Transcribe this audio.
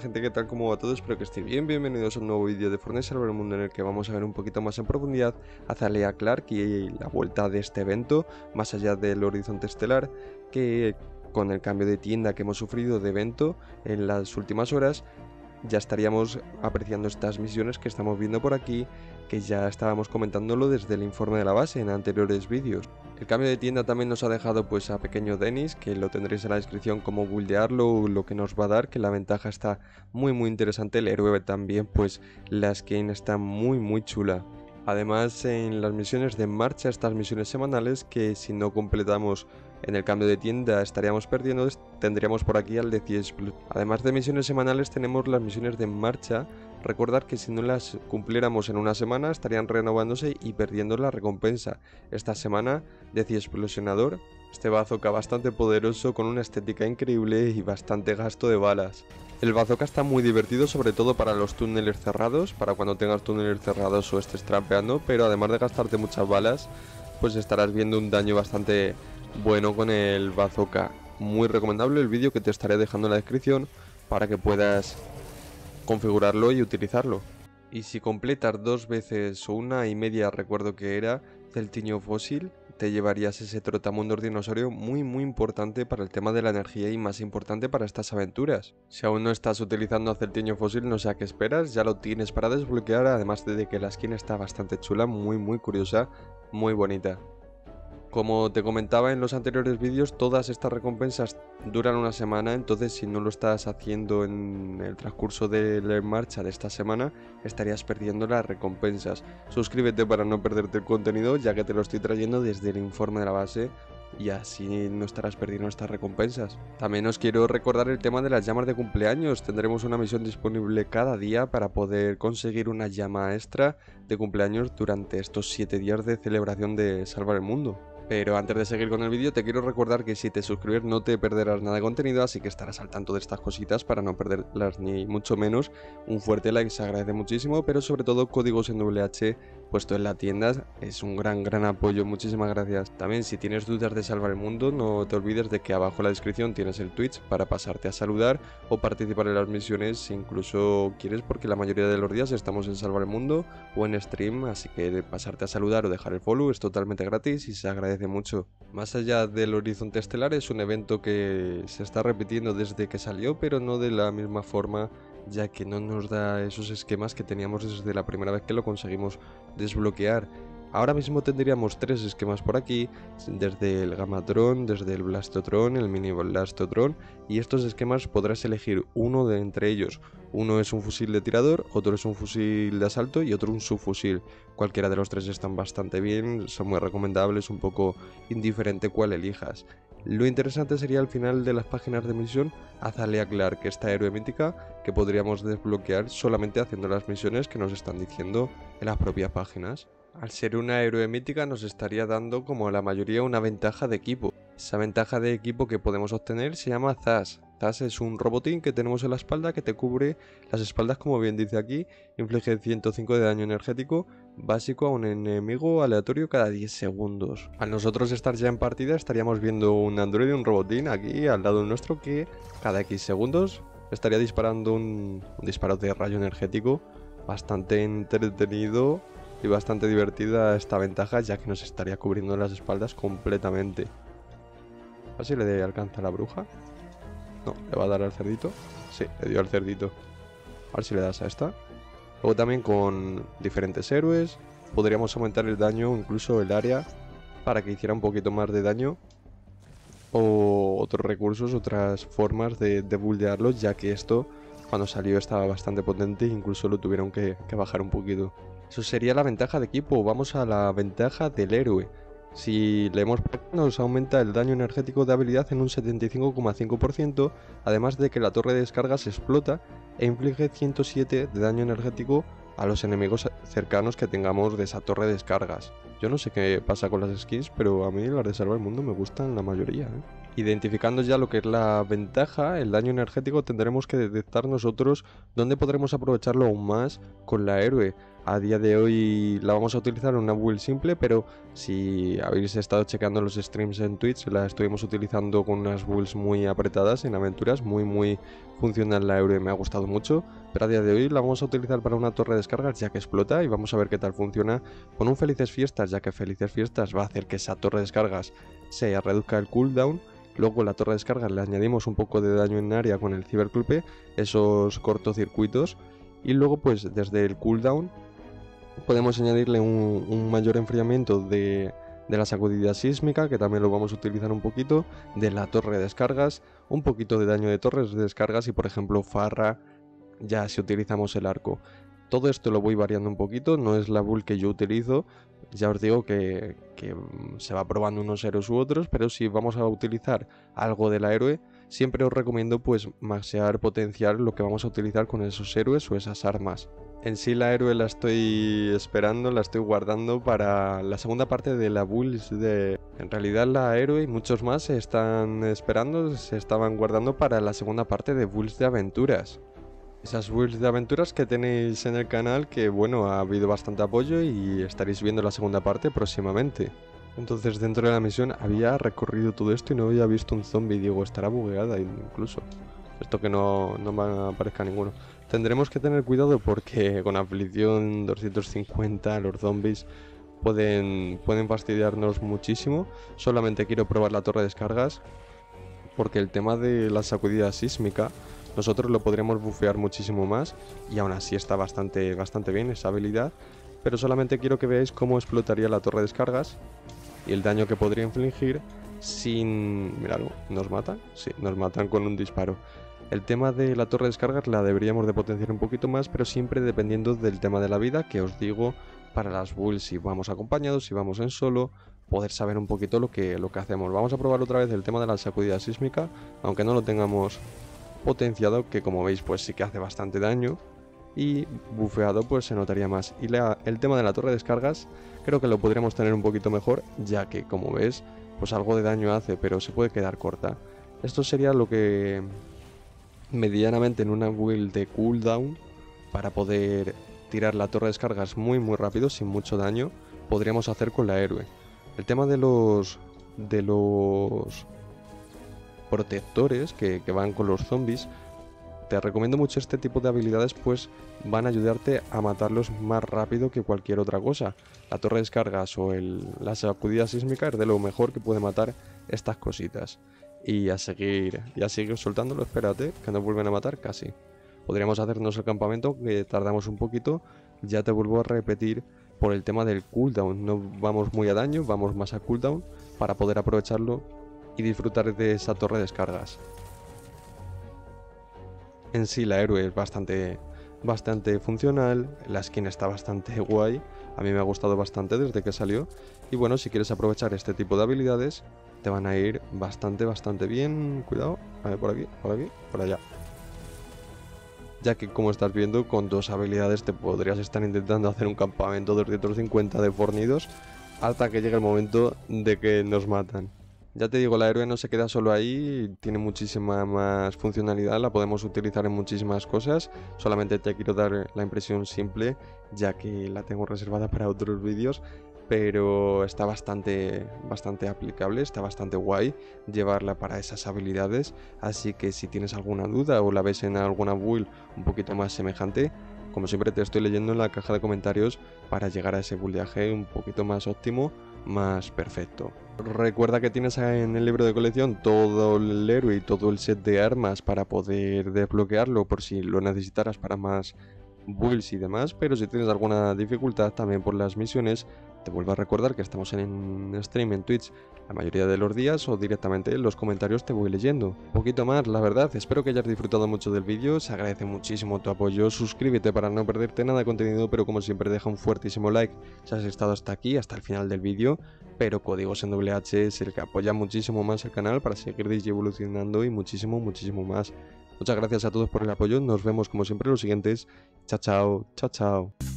Gente, ¿qué tal? ¿Cómo va todo? Espero que estéis bien, bienvenidos a un nuevo vídeo de Fortnite Server Mundo en el que vamos a ver un poquito más en profundidad a Zalea Clark y la vuelta de este evento, más allá del horizonte estelar, que con el cambio de tienda que hemos sufrido de evento en las últimas horas, ya estaríamos apreciando estas misiones que estamos viendo por aquí, que ya estábamos comentándolo desde el informe de la base en anteriores vídeos. El cambio de tienda también nos ha dejado pues a pequeño Dennis, que lo tendréis en la descripción como buildearlo, lo que nos va a dar, que la ventaja está muy muy interesante, el héroe también pues la skin está muy muy chula. Además en las misiones de marcha, estas misiones semanales que si no completamos en el cambio de tienda estaríamos perdiendo, tendríamos por aquí al de 10 Plus. Además de misiones semanales tenemos las misiones de marcha Recordar que si no las cumpliéramos en una semana estarían renovándose y perdiendo la recompensa. Esta semana decía Explosionador, este bazooka bastante poderoso con una estética increíble y bastante gasto de balas. El bazooka está muy divertido sobre todo para los túneles cerrados, para cuando tengas túneles cerrados o estés trampeando, pero además de gastarte muchas balas, pues estarás viendo un daño bastante bueno con el bazooka. Muy recomendable el vídeo que te estaré dejando en la descripción para que puedas configurarlo y utilizarlo. Y si completas dos veces o una y media, recuerdo que era, Celtiño Fósil, te llevarías ese trotamundo dinosaurio muy muy importante para el tema de la energía y más importante para estas aventuras. Si aún no estás utilizando Celtiño Fósil, no sé a qué esperas, ya lo tienes para desbloquear, además de que la skin está bastante chula, muy muy curiosa, muy bonita. Como te comentaba en los anteriores vídeos, todas estas recompensas duran una semana, entonces si no lo estás haciendo en el transcurso de la marcha de esta semana, estarías perdiendo las recompensas. Suscríbete para no perderte el contenido, ya que te lo estoy trayendo desde el informe de la base y así no estarás perdiendo estas recompensas. También os quiero recordar el tema de las llamas de cumpleaños. Tendremos una misión disponible cada día para poder conseguir una llama extra de cumpleaños durante estos 7 días de celebración de Salvar el Mundo. Pero antes de seguir con el vídeo te quiero recordar que si te suscribes no te perderás nada de contenido, así que estarás al tanto de estas cositas para no perderlas ni mucho menos. Un fuerte like se agradece muchísimo, pero sobre todo códigos en WH puesto en la tienda es un gran gran apoyo, muchísimas gracias. También si tienes dudas de salvar el mundo no te olvides de que abajo en la descripción tienes el Twitch para pasarte a saludar o participar en las misiones si incluso quieres porque la mayoría de los días estamos en salvar el mundo o en stream, así que pasarte a saludar o dejar el follow es totalmente gratis y se agradece mucho. Más allá del horizonte estelar es un evento que se está repitiendo desde que salió pero no de la misma forma ya que no nos da esos esquemas que teníamos desde la primera vez que lo conseguimos desbloquear. Ahora mismo tendríamos tres esquemas por aquí, desde el Gamatron, desde el Blastotron, el Mini Blastotron, y estos esquemas podrás elegir uno de entre ellos. Uno es un fusil de tirador, otro es un fusil de asalto y otro un subfusil. Cualquiera de los tres están bastante bien, son muy recomendables, un poco indiferente cuál elijas. Lo interesante sería al final de las páginas de misión Azalea Clark, esta héroe mítica que podríamos desbloquear solamente haciendo las misiones que nos están diciendo en las propias páginas. Al ser una héroe mítica nos estaría dando como la mayoría una ventaja de equipo. Esa ventaja de equipo que podemos obtener se llama Zas. Zas es un robotín que tenemos en la espalda que te cubre las espaldas como bien dice aquí, inflige 105 de daño energético básico a un enemigo aleatorio cada 10 segundos. Al nosotros estar ya en partida estaríamos viendo un androide, un robotín aquí al lado nuestro que cada X segundos estaría disparando un, disparo de rayo energético bastante entretenido y bastante divertida esta ventaja ya que nos estaría cubriendo las espaldas completamente. A ver si le alcanza a la bruja. No, le va a dar al cerdito. Sí, le dio al cerdito. A ver si le das a esta. Luego también con diferentes héroes podríamos aumentar el daño, incluso el área, para que hiciera un poquito más de daño. O otros recursos, otras formas de, de ya que esto cuando salió estaba bastante potente e incluso lo tuvieron que bajar un poquito. Eso sería la ventaja de equipo. Vamos a la ventaja del héroe. Si leemos nos aumenta el daño energético de habilidad en un 75,5%, además de que la torre de descarga se explota e inflige 107 de daño energético a los enemigos cercanos que tengamos de esa torre de descargas. Yo no sé qué pasa con las skins, pero a mí las de Salvar el Mundo me gustan la mayoría. ¿eh? Identificando ya lo que es la ventaja, el daño energético, tendremos que detectar nosotros dónde podremos aprovecharlo aún más con la héroe. A día de hoy la vamos a utilizar una build simple, pero si habéis estado checando los streams en Twitch, la estuvimos utilizando con unas builds muy apretadas en aventuras, muy muy funcional la euro y me ha gustado mucho, pero a día de hoy la vamos a utilizar para una torre de descargas ya que explota y vamos a ver qué tal funciona con un Felices Fiestas, ya que Felices Fiestas va a hacer que esa torre de descargas se reduzca el cooldown Luego la torre de descargas le añadimos un poco de daño en área con el ciberclupe, esos cortocircuitos. Y luego pues desde el cooldown podemos añadirle un, mayor enfriamiento de, la sacudida sísmica, que también lo vamos a utilizar un poquito, de la torre de descargas, un poquito de daño de torres de descargas y por ejemplo farra ya si utilizamos el arco. Todo esto lo voy variando un poquito, no es la build que yo utilizo, ya os digo que, que, se va probando unos héroes u otros, pero si vamos a utilizar algo del héroe, siempre os recomiendo pues maxear, potenciar lo que vamos a utilizar con esos héroes o esas armas. En sí la héroe la estoy esperando, la estoy guardando para la segunda parte de la build de... En realidad la héroe y muchos más se están esperando, se estaban guardando para la segunda parte de builds de aventuras. Esas builds de aventuras que tenéis en el canal que bueno, ha habido bastante apoyo y estaréis viendo la segunda parte próximamente. Entonces dentro de la misión había recorrido todo esto y no había visto un zombie, digo, estará bugueada incluso. Esto que no, no me aparezca ninguno. Tendremos que tener cuidado porque con aflicción 250 los zombies pueden, pueden fastidiarnos muchísimo. Solamente quiero probar la torre de descargas porque el tema de la sacudida sísmica nosotros lo podríamos bufear muchísimo más y aún así está bastante, bastante bien esa habilidad. Pero solamente quiero que veáis cómo explotaría la torre de descargas y el daño que podría infligir sin... Mirad, ¿nos matan? Sí, nos matan con un disparo. El tema de la torre de descargas la deberíamos de potenciar un poquito más, pero siempre dependiendo del tema de la vida, que os digo, para las builds si vamos acompañados, si vamos en solo, poder saber un poquito lo que, lo que hacemos. Vamos a probar otra vez el tema de la sacudida sísmica, aunque no lo tengamos potenciado, que como veis pues sí que hace bastante daño, y bufeado pues se notaría más. Y el tema de la torre de descargas creo que lo podríamos tener un poquito mejor, ya que como ves, pues algo de daño hace, pero se puede quedar corta. Esto sería lo que medianamente en una build de cooldown para poder tirar la torre de descargas muy muy rápido sin mucho daño podríamos hacer con la héroe. El tema de los de los protectores que, van con los zombies te recomiendo mucho este tipo de habilidades pues van a ayudarte a matarlos más rápido que cualquier otra cosa. La torre de descargas o el, la sacudida sísmica es de lo mejor que puede matar estas cositas y a seguir, y a seguir soltándolo, espérate, que nos vuelven a matar casi. Podríamos hacernos el campamento, que tardamos un poquito, ya te vuelvo a repetir por el tema del cooldown, no vamos muy a daño, vamos más a cooldown para poder aprovecharlo y disfrutar de esa torre de descargas. En sí la héroe es bastante, bastante funcional, la skin está bastante guay, a mí me ha gustado bastante desde que salió y bueno, si quieres aprovechar este tipo de habilidades te van a ir bastante, bastante bien. Cuidado, a ver, por aquí, por aquí, por allá. Ya que como estás viendo, con dos habilidades te podrías estar intentando hacer un campamento 250 de fornidos hasta que llegue el momento de que nos matan. Ya te digo, la héroe no se queda solo ahí, tiene muchísima más funcionalidad, la podemos utilizar en muchísimas cosas. Solamente te quiero dar la impresión simple, ya que la tengo reservada para otros vídeos pero está bastante, bastante aplicable, está bastante guay llevarla para esas habilidades, así que si tienes alguna duda o la ves en alguna build un poquito más semejante, como siempre te estoy leyendo en la caja de comentarios para llegar a ese buildaje un poquito más óptimo, más perfecto. Recuerda que tienes en el libro de colección todo el héroe y todo el set de armas para poder desbloquearlo por si lo necesitaras para más builds y demás, pero si tienes alguna dificultad también por las misiones, te vuelvo a recordar que estamos en stream en Twitch la mayoría de los días o directamente en los comentarios te voy leyendo. Un poquito más, la verdad, espero que hayas disfrutado mucho del vídeo, se agradece muchísimo tu apoyo, suscríbete para no perderte nada de contenido, pero como siempre deja un fuertísimo like si has estado hasta aquí, hasta el final del vídeo, pero códigos en WH es el que apoya muchísimo más el canal para seguir evolucionando y muchísimo, muchísimo más. Muchas gracias a todos por el apoyo, nos vemos como siempre los siguientes. Chao, chao, chao, chao.